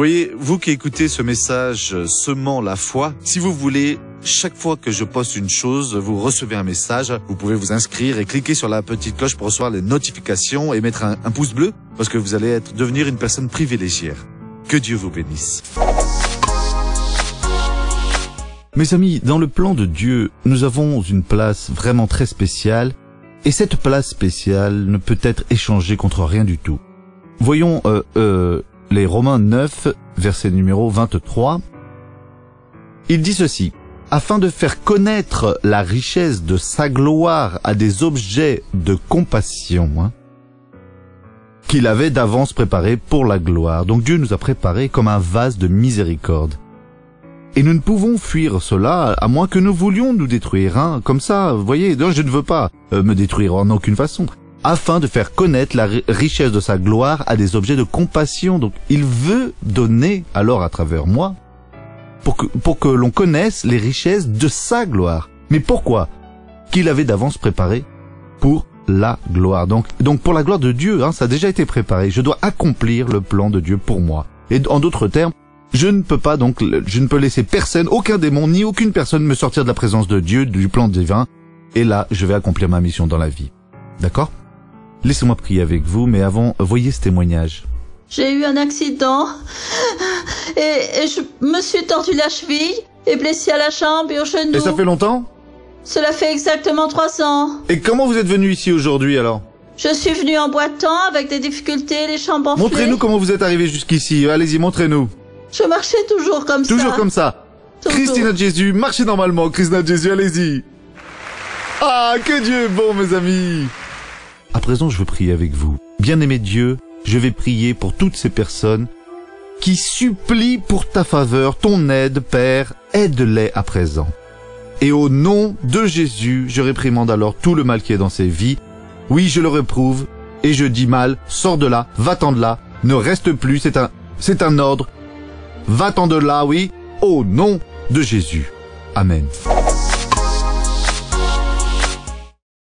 voyez, vous qui écoutez ce message euh, semant la foi, si vous voulez, chaque fois que je poste une chose, vous recevez un message, vous pouvez vous inscrire et cliquer sur la petite cloche pour recevoir les notifications et mettre un, pouce bleu parce que vous allez être, devenir une personne privilégiée. Que Dieu vous bénisse. Mes amis, dans le plan de Dieu, nous avons une place vraiment très spéciale, et cette place spéciale ne peut être échangée contre rien du tout. Voyons euh, euh, les Romains 9, verset numéro 23. Il dit ceci. Afin de faire connaître la richesse de sa gloire à des objets de compassion, hein, qu'il avait d'avance préparés pour la gloire. Donc Dieu nous a préparés comme un vase de miséricorde. Et nous ne pouvons fuir cela à moins que nous voulions nous détruire, hein, comme ça, vous voyez, je ne veux pas euh, me détruire en aucune façon, afin de faire connaître la ri- richesse de sa gloire à des objets de compassion. Donc il veut donner alors à travers moi pour que, pour que l'on connaisse les richesses de sa gloire. Mais pourquoi Qu'il avait d'avance préparé pour la gloire? Donc, donc pour la gloire de Dieu, hein, ça a déjà été préparé. Je dois accomplir le plan de Dieu pour moi. Et en d'autres termes, je ne peux pas donc, je ne peux laisser personne, aucun démon, ni aucune personne me sortir de la présence de Dieu, du plan divin. Et là, je vais accomplir ma mission dans la vie. D'accord? Laissez-moi prier avec vous, mais avant, voyez ce témoignage. J'ai eu un accident et, et je me suis tordu la cheville et blessé à la jambe et au genou. Et ça fait longtemps? Cela fait exactement trois ans. Et comment vous êtes venu ici aujourd'hui alors? Je suis venu en boitant avec des difficultés, les jambes enflées. Montrez-nous comment vous êtes arrivé jusqu'ici. Allez-y, montrez-nous. Je marchais toujours comme ça. Toujours comme ça. Toujours. Christina de Jésus, marchez normalement. Christina de Jésus, allez-y. Ah, que Dieu est bon, mes amis. À présent, je veux prier avec vous. Bien-aimé Dieu, je vais prier pour toutes ces personnes qui supplient pour ta faveur, ton aide, Père. Aide-les à présent. Et au nom de Jésus, je réprimande alors tout le mal qui est dans ces vies. Oui, je le réprouve, et je dis mal, sors de là, va-t'en de là, ne reste plus, c'est un, c'est un ordre. Va-t'en de là, oui, au nom de Jésus. Amen.